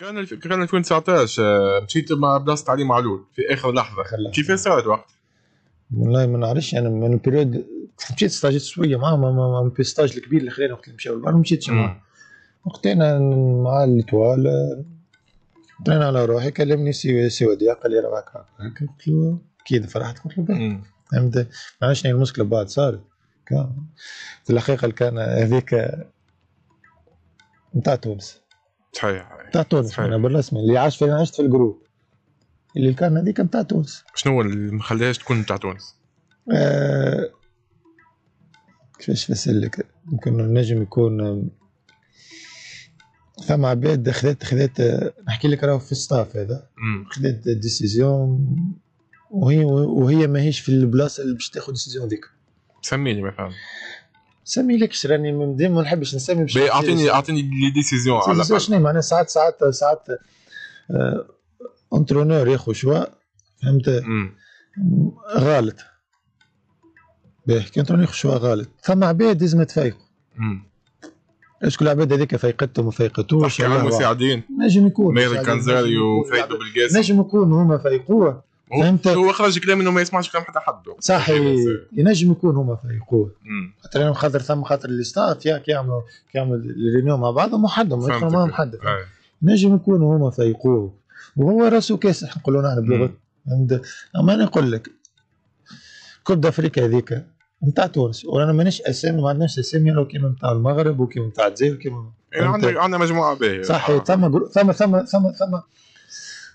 كان الف... كان 2019 آه، مشيت مع بلاصة علي معلول في آخر لحظة. كيف صارت وقت؟ والله ما نعرفش أنا من البريود مشيت ستاجيت شوية معاهم ما- ما ما في ستاج الكبير اللي خلاني وقت اللي مشاو ما مشيتش معاهم. وقتنا مع الإتوال طلعنا على روحي كلمني سي سي وديع قال لي راه هكا قلت له أكيد فرحت قلت له باهي. فهمت ما عرفتش المشكلة بعد صارت في الحقيقة اللي كان هذيك نتاع تونس صحيح. نتاع تونس صحيح. أنا بالرسمي اللي عاش في عشت في ال groupe. اللي كان هذيك نتاع تونس. شنو هو اللي ما خلاهاش تكون تاع تونس؟ آه، كيفاش نسلك يمكن نجم يكون ثم عباد خذت خذت آه، نحكي لك راهو في ال staff هذا. خذت décision وهي وهي ماهيش في البلاصة اللي باش تاخذ décision ديك سميني مثلا. سمي لك راني ديما ما نحبش نسمي باش اعطيني أعطيني les décisions على شنو معناها؟ ساعات ساعات ساعات آه، entraîneur ياخذ choix فهمت. غلط باهي كي entraîneur ياخذ choix غلط ثم عباد لازم تفيقوا. est-ce que العباد هذيك فيقتهم ما فيقتوش تحكي على. المساعدين نجم يكون même مساعدين، الكنزاري نجم يكون وفايدو بالقاسم نجم يكون هما فيقوه هو- فهمت. هو خرج كلام إنه ما يسمعش كلام حتى حد صحيح ينجم يكون هما فيقوه مم. خاطر خاطر ثم خاطر اللي staff ياك يعملوا يعملوا ال réunion مع بعضهم وحدهم يدخلوا. معهم حد أي. نجم يكونوا هما فيقوه وهو رأسه كاسح نقولوا نحن بلغة فهمت أما أنا نقول لك coupe افريقيا هذيك نتاع تونس وأنا مانيش أسامي ما عندناش أسامي لو كيما نتاع المغرب وكيما نتاع الجزائر وكيما؟ عندك عندنا مجموعة باهية صحيح ثم ثم ثم ثم ثم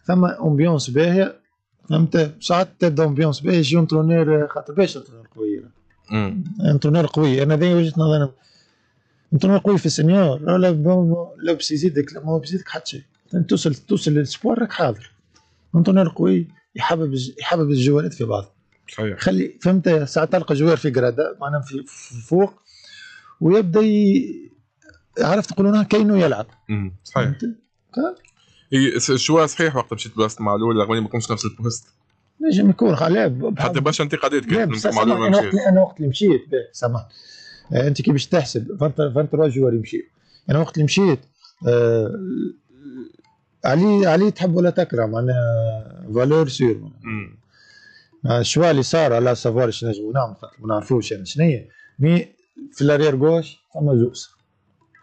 ثم امبيونس باهية فهمت ساعات تبدا امبيونس باهيه يجي انترونير خاطر باش انترونير قوي مم. انترونير قوي أنا ذي وجهه نظري أنا. انترونير قوي في السنيور لا لا باش يزيدك لا ما هو باش يزيدك حتى شيء توصل توصل للسبور راك حاضر انترونير قوي يحبب يحبب الجوالات في بعض صحيح خلي فهمت ساعات تلقى جوار في جرادا معناها في فوق ويبدا ي... عرفت تقولونها كانه يلعب. صحيح شوية صحيح وقت مشيت بلاصه معلول رغم إني ما كنتش نفس ال poste نجم يكون خلاص حتى برشا انتقادات كانت معلول ما مشيت. أنا وقت اللي مشيت باهي، سامح آه، أنت كي باش تحسب 20 23 joueur يمشي أنا وقت اللي مشيت آه علي علي تحب ولا تكره؟ معناها valeur sûre مم. ال choix اللي صار على savoir شنو نجمو نعمل؟ ما نعرفوش أنا شنو هي. mais في ال arrière gauche فما زوز.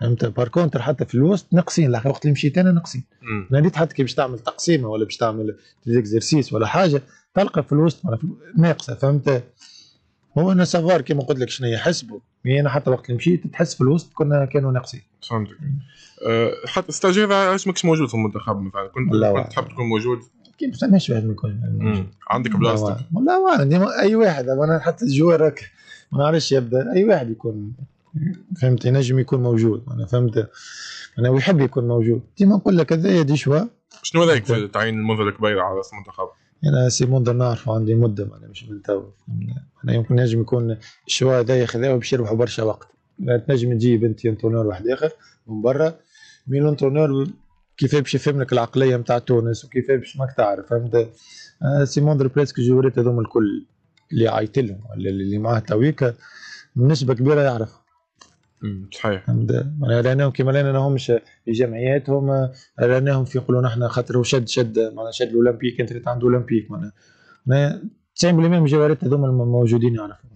فهمت؟ par contre حتى في الوسط ناقصين وقت اللي مشيت أنا ناقصين. ريت حتى كي باش تعمل تقسيمة ولا باش تعمل exercice ولا حاجة تلقى في الوسط ناقصة فهمت؟ هو أنا savoir كيما قلت لك شنو هي حسبه mais أنا حتى وقت اللي مشيت تحس في الوسط كنا كانوا ناقصين. فهمتك أه، حتى stagiaire علاش ماكش موجود في المنتخب مثلا؟ كنت لا كنت واحد. تحب تكون موجود؟ كيف ما فماش واحد ما يكون. عندك بلاصتك واحد. والله واحد أي واحد. أنا حتى ال joueur ما نعرفش يبدأ أي واحد يكون. فهمت؟ ينجم يكون موجود. أنا فهمت؟ أنا ويحب يكون موجود. ديما نقول لك هذايا des choix شنو رايك في تعيين المنذر الكبير على راس المنتخب؟ أنا سي منذر نعرف عندي مدة أنا مش من تو أنا يمكن نجم يكون ال choix هذايا خذاوه باش يربحوا برشا وقت. تنجم تجيب أنت entraîneur واحد آخر من برا. mais ال entraîneur؟ كيف باش يفهم لك العقلية نتاع تونس وكيف باش ماك تعرف؟ فهمت؟ آه، سي منذر presque الجوارات هذوما الكل اللي عيط لهم اللي معاه تويكا بنسبة كبيرة يعرف. صحيح. راناهم كيما رانا همش في جمعياتهم راناهم في يقولوا نحن خاطر هو شد شد معناها شد ال olympique أنت عنده olympique معناها. معناها 90% من الجوارات هذوما موجودين يعرفوا.